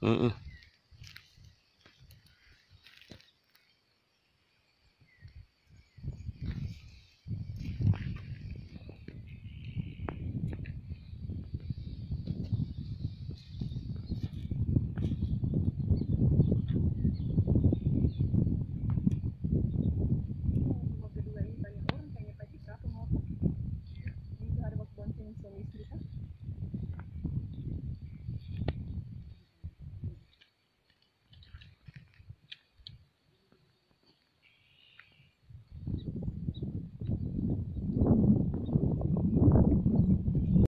ừ, ừ.